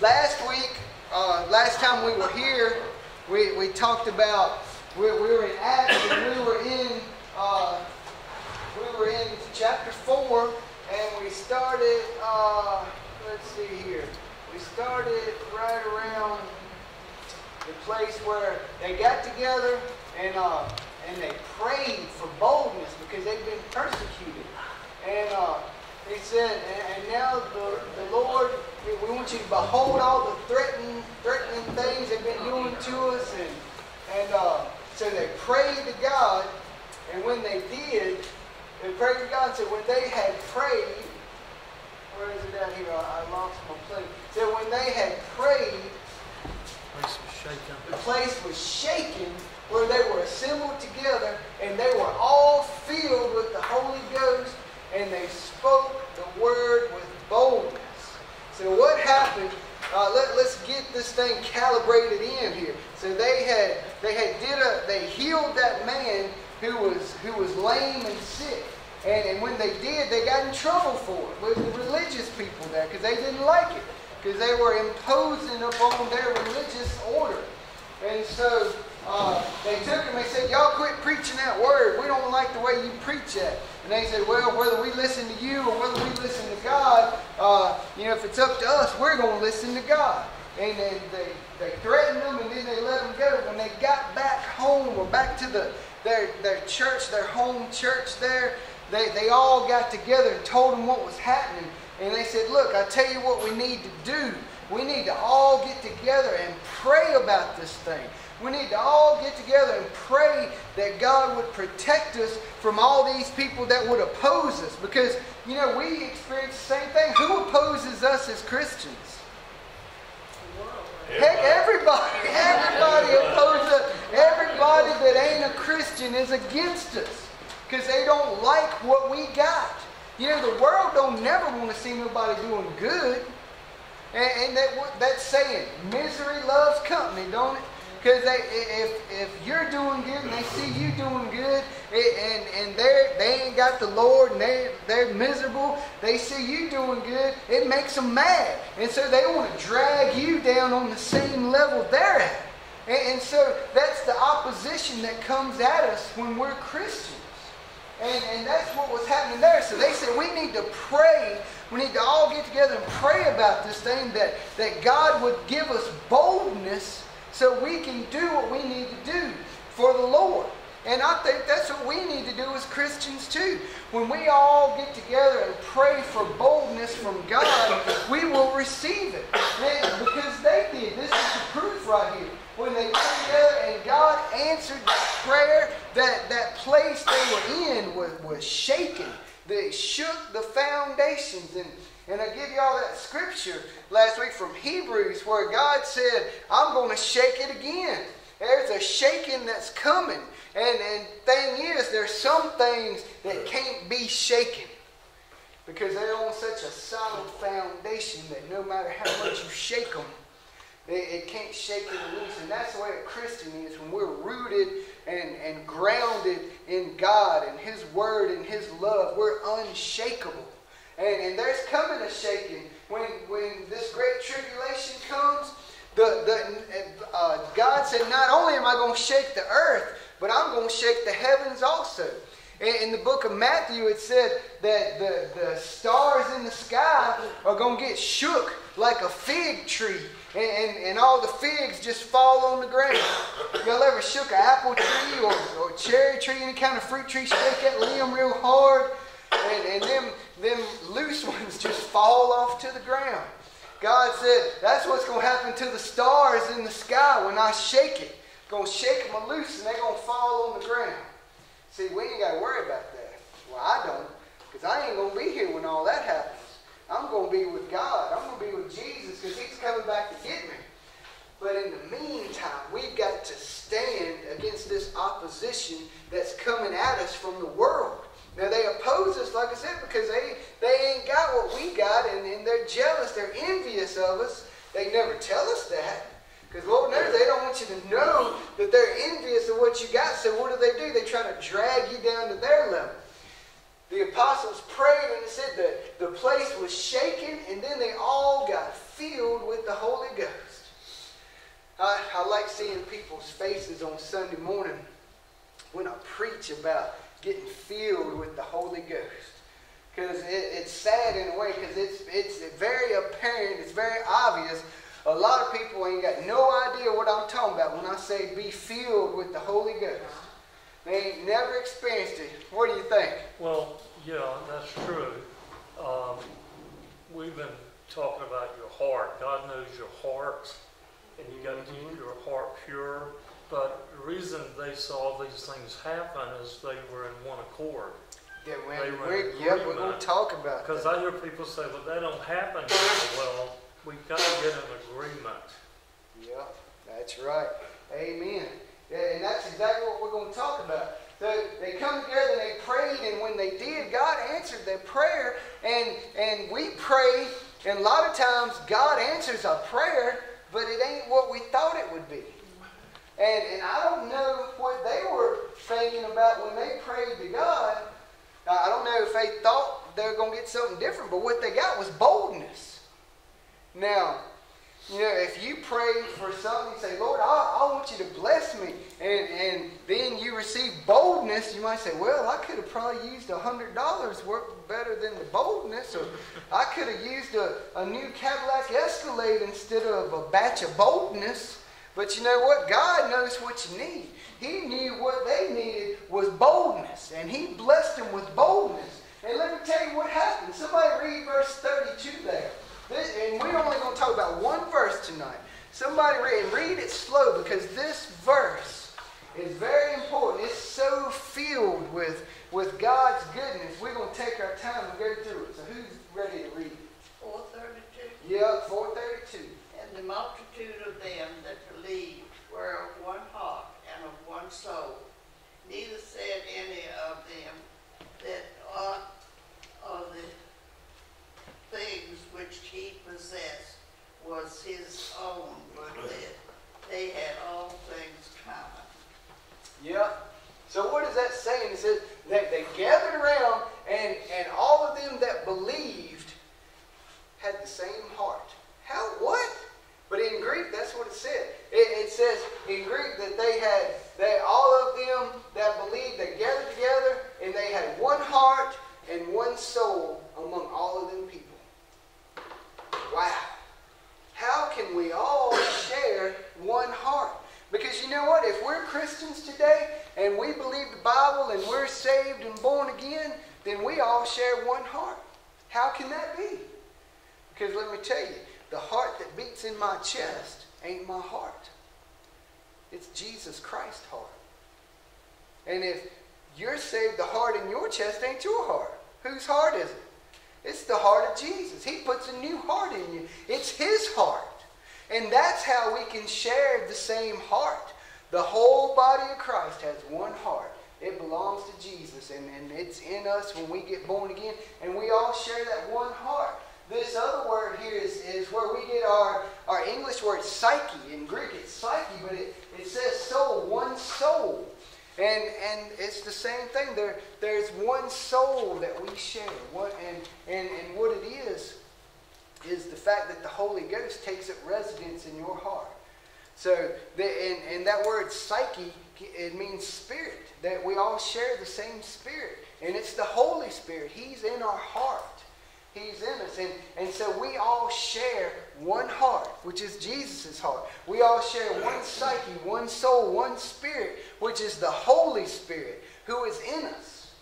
last week, uh, last time we were here, we, we talked about, we, we were in Acts and we were in, uh, we were in chapter 4 and we started, uh, let's see here, we started right around the place where they got together and, uh, and they prayed for boldness because they've been persecuted. And he said, and, and now the, the Lord, we want you to behold all the threatening, threatening things they've been doing to us. And, and uh, so they prayed to God. And when they did, they prayed to God. So when they had prayed, where is it down here? I, I lost my place. So when they had prayed, Place was shaken. the place was shaken where they were assembled together and they were all filled with the Holy Ghost and they spoke the word with boldness. So what happened? Uh, let, us get this thing calibrated in here. So they had they had did a they healed that man who was who was lame and sick. And, and when they did, they got in trouble for it with the religious people there because they didn't like it because they were imposing upon their religious order. And so they took him, they said, Y'all quit preaching that word. We don't like the way you preach that. And they said, Well, whether we listen to you or whether we listen to God, uh, you know, if it's up to us, we're going to listen to God. And then they, they threatened them and then they let them go. When they got back home or back to the, their, their church, their home church there, they, they all got together and told them what was happening. And they said, Look, I tell you what we need to do. We need to all get together and pray about this thing. We need to all get together and pray that God would protect us from all these people that would oppose us. Because, you know, we experience the same thing. Who opposes us as Christians? Heck, everybody, everybody opposes us. Everybody that ain't a Christian is against us because they don't like what we got. You know, the world don't never want to see nobody doing good. And, and that, that's saying misery loves company, don't it? Because if, if you're doing good and they see you doing good and, and they're, they ain't got the Lord and they, they're miserable, they see you doing good, it makes them mad. And so they want to drag you down on the same level they're at. And, and so that's the opposition that comes at us when we're Christians. And, and that's what was happening there. So they said, we need to pray. We need to all get together and pray about this thing that, that God would give us boldness so we can do what we need to do for the Lord. And I think that's what we need to do as Christians too. When we all get together and pray for boldness from God, we will receive it. And because they did. This is the proof right here. When they got together and God answered that prayer, that, that place they were in was, was shaken. They shook the foundations. And, and I give you all that scripture last week from Hebrews where God said, I'm going to shake it again. There's a shaking that's coming. And, and thing is, there's some things that can't be shaken because they're on such a solid foundation that no matter how much you shake them, it, it can't shake it loose. And that's the way a Christian is when we're rooted and, and grounded in God and His Word and His love. We're unshakable. And, and there's coming a shaking when, when this great tribulation comes. The, the, uh, God said, Not only am I going to shake the earth, but I'm going to shake the heavens also. In, in the book of Matthew, it said that the, the stars in the sky are going to get shook like a fig tree. And, and, and, all the figs just fall on the ground. Y'all ever shook an apple tree or, or cherry tree, any kind of fruit tree, shake that limb real hard, and, and them, them loose ones just fall off to the ground. God said, that's what's going to happen to the stars in the sky when I shake it. Going to shake them loose and they're going to fall on the ground. See, we ain't got to worry about that. Well, I don't, because I ain't going to be here when all that happens. I'm going to be with God. I'm going to be with Jesus because he's coming back to get me. But in the meantime, we've got to stand against this opposition that's coming at us from the world. Now, they oppose us, like I said, because they, they ain't got what we got, and, and they're jealous. They're envious of us. They never tell us that. Because Lord knows they don't want you to know that they're envious of what you got. So what do they do? They try to drag you down to their level. the apostles prayed and it said that the place was shaken and then they all got filled with the Holy Ghost. I, I like seeing people's faces on Sunday morning when I preach about getting filled with the Holy Ghost. Because it, it's sad in a way because it's, it's very apparent, it's very obvious. A lot of people ain't got no idea what I'm talking about when I say be filled with the Holy Ghost. They ain't never experienced it. What do you think? Well, yeah, that's true. Um, we've been talking about your heart. God knows your heart, and you got to keep your heart pure. But the reason they saw these things happen is they were in one accord. Yeah, They were yeah, we're going to talk about Because. I hear people say, well, that don't happen. Well, we've got to get an agreement. Yeah, that's right. Amen. Yeah, and that's exactly what we're going to talk about. So they come together and they prayed, and when they did, God answered their prayer. And and we pray, and a lot of times God answers our prayer, but it ain't what we thought it would be. And and I don't know what they were thinking about when they prayed to God. I don't know if they thought they were going to get something different, but what they got was boldness. Now, you know, if you pray for something, you say, Lord, I, I want you to bless me, and, and then you receive boldness, you might say, well, I could have probably used a $100 work better than the boldness, or I could have used a, a new Cadillac Escalade instead of a batch of boldness. But you know what? God knows what you need. He knew what they needed was boldness, and He blessed them with boldness. And let me tell you what happened. Somebody read verse 32 there. This, and we're only going to talk about one verse tonight. Somebody read, and read it slow because this verse is very important. It's so filled with, with God's goodness. We're going to take our time and go through it. So who's ready to read it? Four thirty-two. Yeah, 432. The multitude of them that believed were of one heart and of one soul. Neither said any of them that aught of the things which he possessed was his own, but that they had all things common. Yeah. So what is that saying? It says that they gathered around and, and all of them that believed had the same heart. How what? But in Greek, that's what it said. It, it says in Greek that they had that all of them that believed they gathered together and they had one heart and one soul among all of them people. Wow. How can we all share one heart? Because you know what? If we're Christians today and we believe the Bible and we're saved and born again, then we all share one heart. How can that be? Because let me tell you, the heart that beats in my chest ain't my heart. It's Jesus Christ's heart. And if you're saved, the heart in your chest ain't your heart. Whose heart is it? It's the heart of Jesus. He puts a new heart in you. It's His heart. And that's how we can share the same heart. The whole body of Christ has one heart. It belongs to Jesus, and, and it's in us when we get born again, and we all share that one heart. This other word here is, is where we get our, our English word psyche. In Greek, it's psyche, but it, it says soul, one soul. And, and it's the same thing. There, there's one soul that we share. What, and, and, and what it is, is the fact that the Holy Ghost takes up residence in your heart. So, the, and, and that word psyche, it means spirit, that we all share the same spirit. And it's the Holy Spirit. He's in our heart. He's in us. And, and so we all share one heart, which is Jesus' heart. We all share one psyche, one soul, one spirit, which is the Holy Spirit who is in us.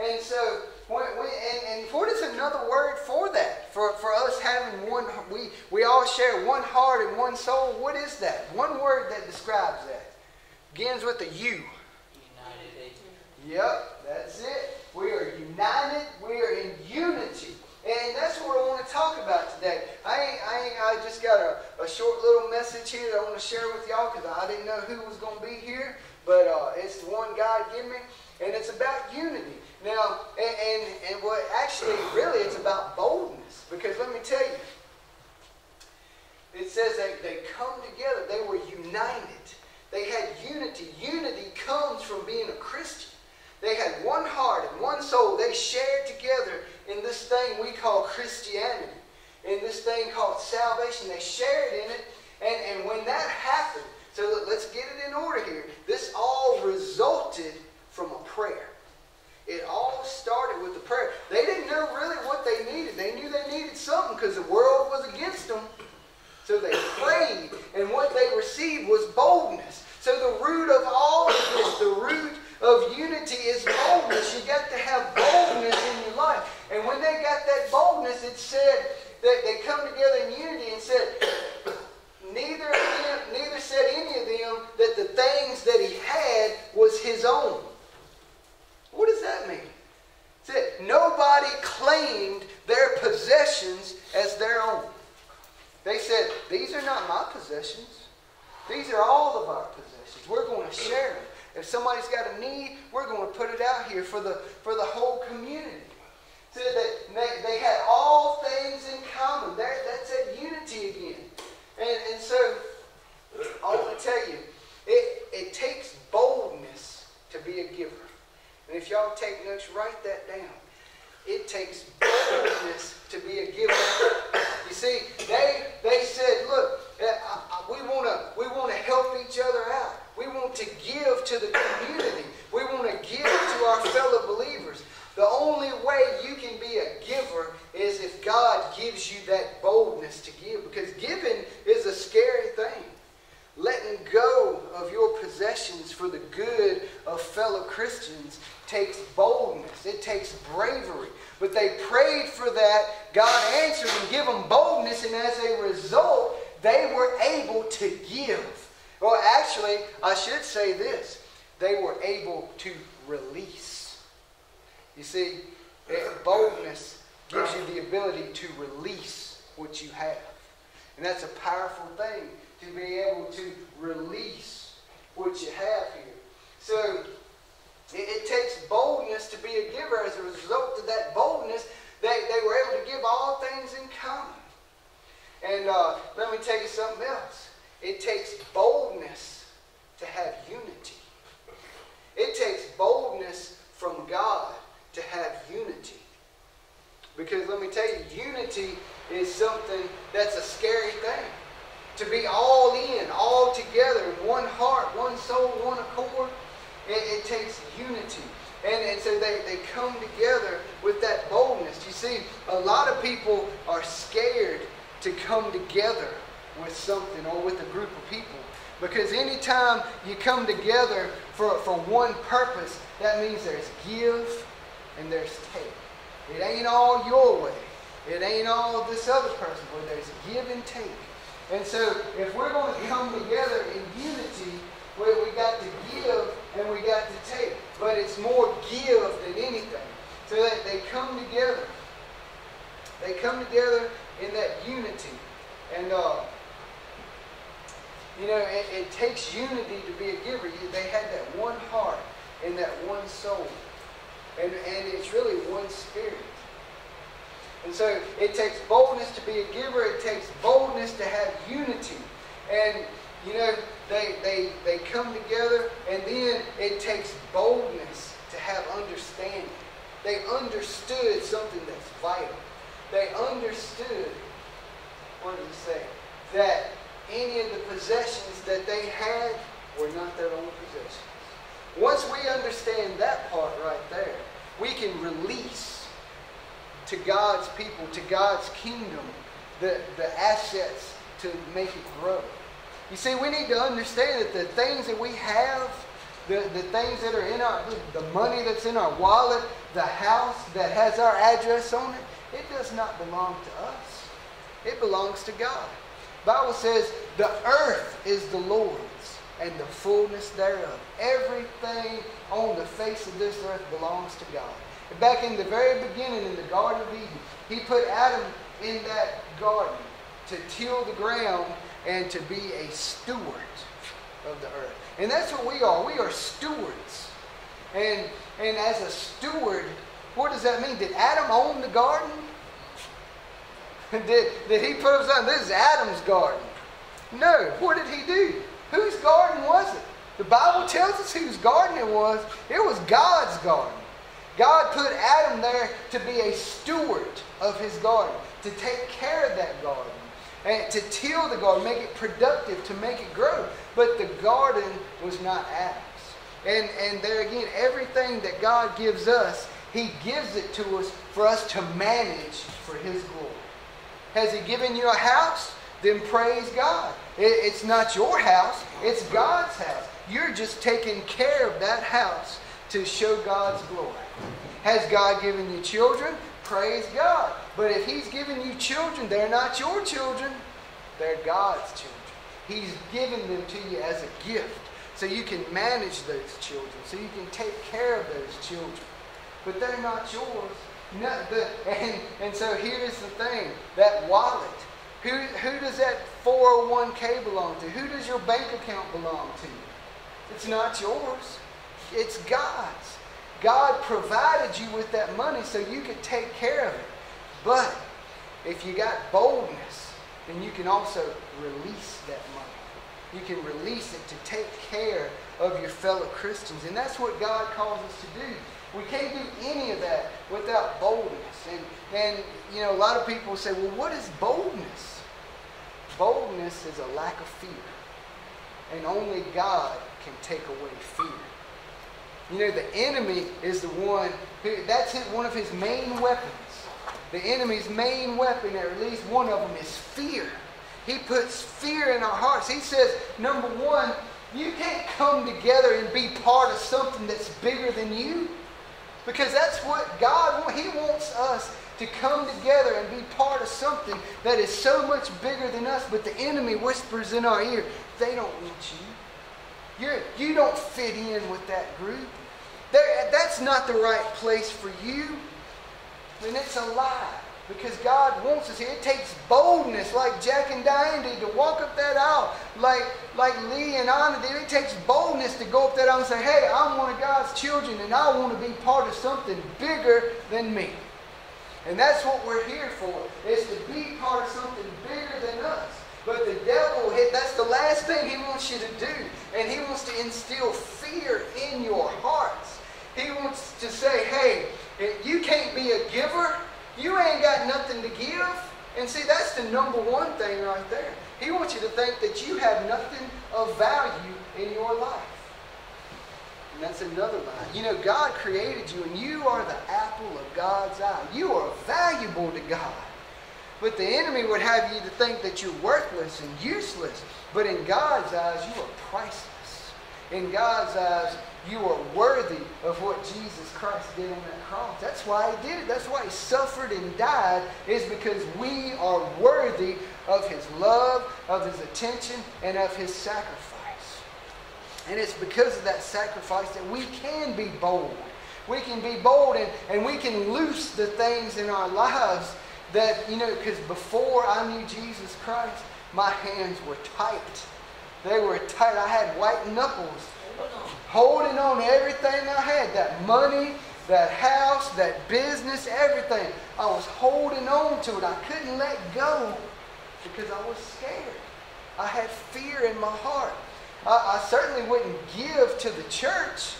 And so, when we, and, and what is another word for that? For, for us having one, we, we all share one heart and one soul. What is that? One word that describes that. Begins with a U. United. Yep, that's it. We are united. We are in unity. And that's what I want to talk about today. I ain't, I, ain't, I just got a, a short little message here that I want to share with y'all because I didn't know who was going to be here. But uh, it's the one God gave me. And it's about unity. Now, and, and, and what actually, really, it's about boldness. Because let me tell you, it says that they come together. They were united. They had unity. Unity comes from being a Christian. They had one heart and one soul. They shared together in this thing we call Christianity, in this thing called salvation. They shared in it. And, and when that happened, so let's get it in order here. This all resulted from a prayer. It all started with a prayer. They didn't know really what they needed. They knew they needed something because the world was against them. So they prayed, and what they received was boldness. So the root of all of this, the root of unity is boldness. You got to have boldness in your life. And when they got that boldness, it said that they come together in unity and said, neither them, neither said any of them that the things that he had was his own. What does that mean? It said nobody claimed their possessions as their own. They said, These are not my possessions. These are all of our possessions. We're going to share them. If somebody's got a need, we're going to put it out here for the, for the whole community. So that they, they had all things in common. That's that unity again. And, and so, I want to tell you, it, it takes boldness to be a giver. And if y'all take notes, write that down. It takes boldness to be a giver. You see, they they said, look, uh, we want to we want to help each other out. We want to give to the community. We want to give to our fellow believers. The only way you can be a giver is if God gives you that boldness to give. Because giving is a scary thing. Letting go of your possessions for the good of fellow Christians takes boldness. It takes bravery. But they prayed for that. God answered and gave them boldness. And as a result, they were able to give. Well, actually, I should say this. They were able to release. You see, boldness gives you the ability to release what you have. And that's a powerful thing to be able to release what you have here. So it, it, takes boldness to be a giver. As a result of that boldness, they, they were able to give all things in common. And uh, let me tell you something else. It takes boldness to have unity. It takes boldness from God to have unity. Because let me tell you, unity is something that's a scary thing to be all in, all together, one heart, one soul, one accord. It, it takes unity. And, and so they, they come together with that boldness. You see, a lot of people are scared to come together with something or with a group of people. Because anytime you come together for, for one purpose, that means there's give and there's take. It ain't all your way. It ain't all this other person, but there's give and take. And so if we're going to come together in unity, we, we got to give and we got to take. But it's more give than anything. So that they come together. They come together in that unity. And, uh, you know, it, it, takes unity to be a giver. They had that one heart and that one soul. And, and it's really one spirit. And so it takes boldness to be a giver. It takes boldness to have unity. And, you know, they, they, they come together, and then it takes boldness to have understanding. They understood something that's vital. They understood, what does it say? That any of the possessions that they had were not their own possessions. Once we understand that part right there, we can release to God's people, to God's kingdom, the, the assets to make it grow. You see, we need to understand that the things that we have, the, the things that are in our, the money that's in our wallet, the house that has our address on it, it does not belong to us. It belongs to God. Bible says the earth is the Lord's and the fullness thereof. Everything on the face of this earth belongs to God. Back in the very beginning in the Garden of Eden, he put Adam in that garden to till the ground and to be a steward of the earth. And that's what we are. We are stewards. And, and as a steward, what does that mean? Did Adam own the garden? did, did he put up something? This is Adam's garden. No. What did he do? Whose garden was it? The Bible tells us whose garden it was. It was God's garden. God put Adam there to be a steward of his garden, to take care of that garden, and to till the garden, make it productive, to make it grow. But the garden was not Adam's. And, and there again, everything that God gives us, He gives it to us for us to manage for His glory. Has He given you a house? Then praise God. It's not your house, it's God's house. You're just taking care of that house to show God's glory. Has God given you children? Praise God. But if He's given you children, they're not your children, they're God's children. He's given them to you as a gift so you can manage those children, so you can take care of those children. But they're not yours. No, the, and, and so here's the thing that wallet. Who, who does that 401k belong to? Who does your bank account belong to? It's not yours, it's God's. God provided you with that money so you could take care of it. But if you got boldness, then you can also release that money. You can release it to take care of your fellow Christians. And that's what God calls us to do. We can't do any of that without boldness. And, and you know, a lot of people say, well, what is boldness? Boldness is a lack of fear. And only God can take away fear. You know, the enemy is the one who, that's his, one of his main weapons. The enemy's main weapon, or at least one of them, is fear. He puts fear in our hearts. He says, number one, you can't come together and be part of something that's bigger than you. Because that's what God wants. He wants us to come together and be part of something that is so much bigger than us. But the enemy whispers in our ear, they don't want you. You're, you don't fit in with that group. They're, that's not the right place for you. And it's a lie. Because God wants us here. It takes boldness, like Jack and Diane did, to walk up that aisle, like, like Lee and Anna did. It takes boldness to go up that aisle and say, hey, I'm one of God's children, and I want to be part of something bigger than me. And that's what we're here for, is to be part of something bigger than us. But the devil, that's the last thing he wants you to do. And he wants to instill fear in your hearts. He wants to say, hey, you can't be a giver you ain't got nothing to give. And see, that's the number one thing right there. He wants you to think that you have nothing of value in your life. And that's another lie. You know, God created you, and you are the apple of God's eye. You are valuable to God. But the enemy would have you to think that you're worthless and useless. But in God's eyes, you are priceless. In God's eyes, you are worthy of what Jesus Christ did on that cross. That's why he did it. That's why he suffered and died, is because we are worthy of his love, of his attention, and of his sacrifice. And it's because of that sacrifice that we can be bold. We can be bold and, and we can loose the things in our lives that, you know, because before I knew Jesus Christ, my hands were tight. They were tight. I had white knuckles holding on to everything I had that money, that house, that business, everything. I was holding on to it. I couldn't let go because I was scared. I had fear in my heart. I, I certainly wouldn't give to the church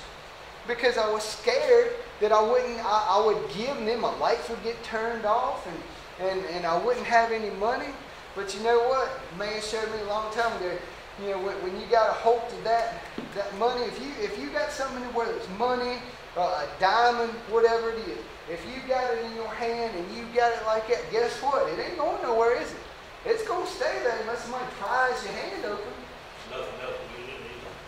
because I was scared that I wouldn't, I, I, would give and then my lights would get turned off and, and, and I wouldn't have any money. But you know what? Man showed me a long time ago you know, when, you got a hold of that, that money, if you, if you got something, whether it's money, uh, a diamond, whatever it is, if you got it in your hand and you got it like that, guess what? It ain't going nowhere, is it? It's going to stay there unless somebody pries your hand open. Nothing else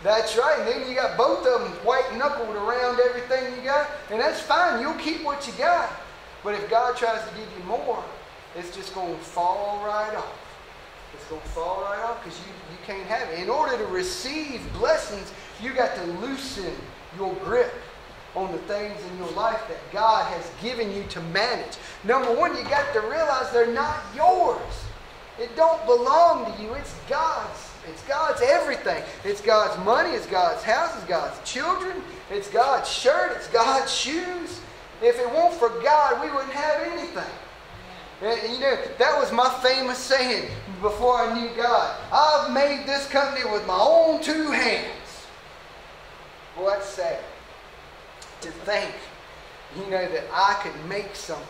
That's right. And then you got both of them white knuckled around everything you got, and that's fine. You'll keep what you got. But if God tries to give you more, it's just going to fall right off. It's going to fall right off because you, you can't have it. In order to receive blessings, you got to loosen your grip on the things in your life that God has given you to manage. Number one, you got to realize they're not yours. It don't belong to you. It's God's. It's God's everything. It's God's money. It's God's house. It's God's children. It's God's shirt. It's God's shoes. If it weren't for God, we wouldn't have anything. And, you know, that was my famous saying before I knew God. I've made this company with my own two hands. Well, that's sad to think, you know, that I could make something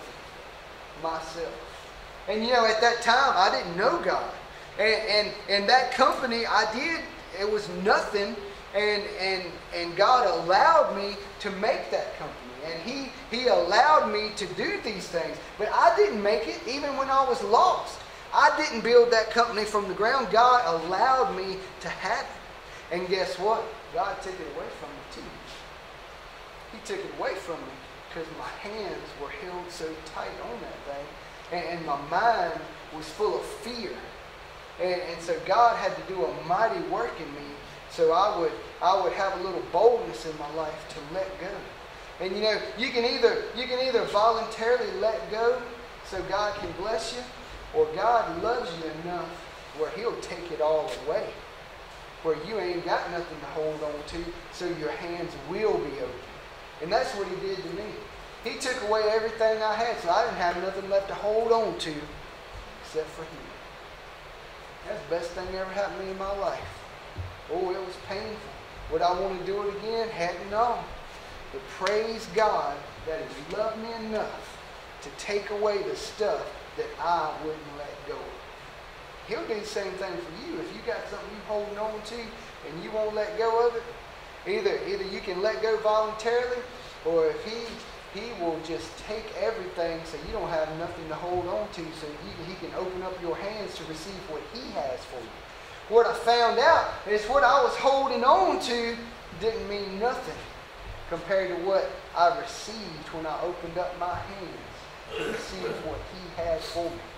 myself. And you know, at that time, I didn't know God. And, and, and that company, I did, it was nothing. And, and, and God allowed me to make that company. And he, he allowed me to do these things. But I didn't make it even when I was lost. I didn't build that company from the ground. God allowed me to have it. And guess what? God took it away from me too. He took it away from me because my hands were held so tight on that thing. And, and my mind was full of fear. And, and so God had to do a mighty work in me so I would, I would have a little boldness in my life to let go. And you know, you can either you can either voluntarily let go so God can bless you, or God loves you enough where He'll take it all away. Where you ain't got nothing to hold on to, so your hands will be open. And that's what He did to me. He took away everything I had, so I didn't have nothing left to hold on to except for Him. That's the best thing ever happened to me in my life. Oh, it was painful. Would I want to do it again? Hadn't known. But praise God that He loved me enough to take away the stuff that I wouldn't let go of. He'll do the same thing for you. If you got something you're holding on to and you won't let go of it, either either you can let go voluntarily, or if He he will just take everything so you don't have nothing to hold on to so he, he can open up your hands to receive what he has for you. What I found out is what I was holding on to didn't mean nothing compared to what I received when I opened up my hands to receive what he has for me.